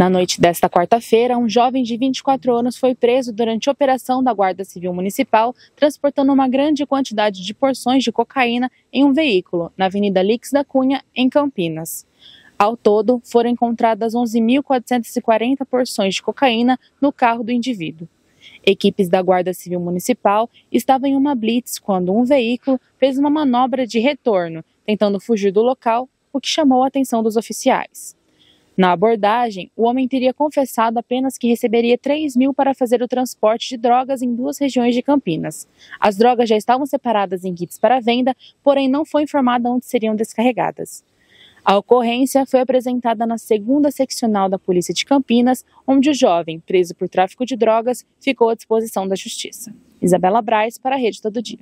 Na noite desta quarta-feira, um jovem de 24 anos foi preso durante operação da Guarda Civil Municipal, transportando uma grande quantidade de porções de cocaína em um veículo, na Avenida Lix da Cunha, em Campinas. Ao todo, foram encontradas 11.440 porções de cocaína no carro do indivíduo. Equipes da Guarda Civil Municipal estavam em uma blitz quando um veículo fez uma manobra de retorno, tentando fugir do local, o que chamou a atenção dos oficiais. Na abordagem, o homem teria confessado apenas que receberia 3 mil para fazer o transporte de drogas em duas regiões de Campinas. As drogas já estavam separadas em kits para venda, porém não foi informada onde seriam descarregadas. A ocorrência foi apresentada na segunda seccional da Polícia de Campinas, onde o jovem, preso por tráfico de drogas, ficou à disposição da Justiça. Isabela Braz, para a Rede Todo Dia.